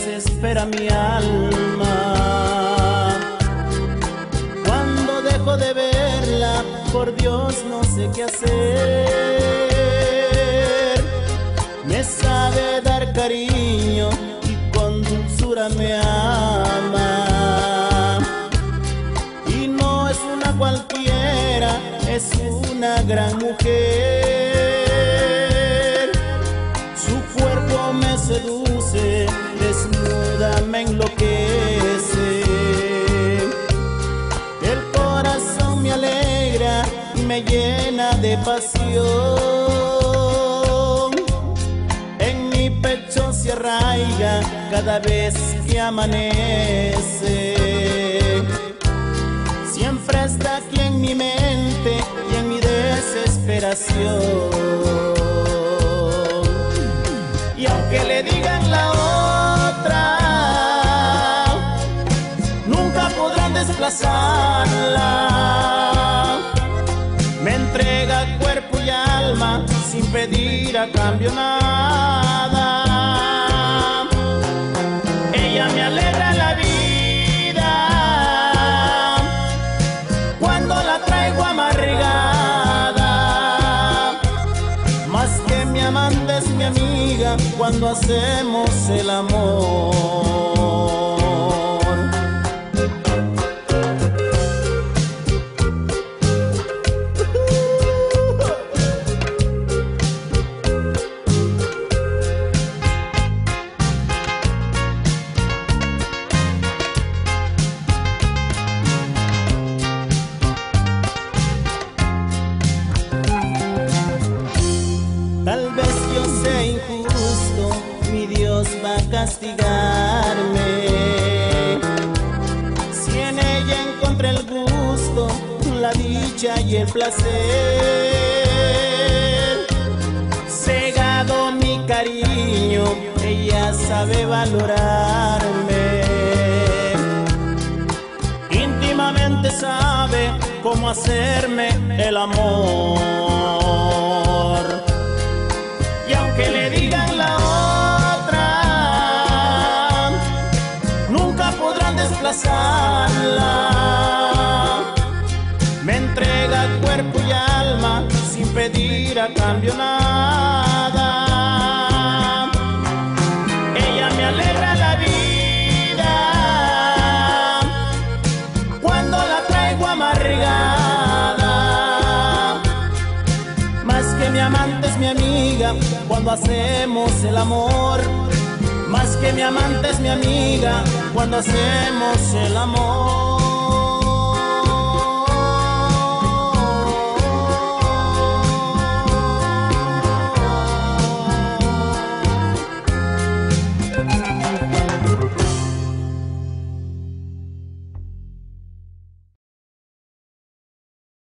desespera mi alma. Cuando dejo de verla, por Dios no sé qué hacer. Me sabe dar cariño y con dulzura me ama. Y no es una cualquiera, es una gran mujer. Pasión. En mi pecho se arraiga cada vez que amanece. Siempre está aquí en mi mente y en mi desesperación. Y aunque le digan la otra, nunca podrán desplazarla. Pedir a cambio nada. Ella me alegra la vida cuando la traigo amargada. Más que mi amante es mi amiga cuando hacemos el amor. Va a castigarme. Si en ella encontré el gusto, la dicha y el placer. Cegado mi cariño, ella sabe valorarme. Íntimamente sabe cómo hacerme el amor. Cuerpo y alma sin pedir a cambio nada. Ella me alegra la vida cuando la traigo amargada. Más que mi amante es mi amiga cuando hacemos el amor. Más que mi amante es mi amiga cuando hacemos el amor.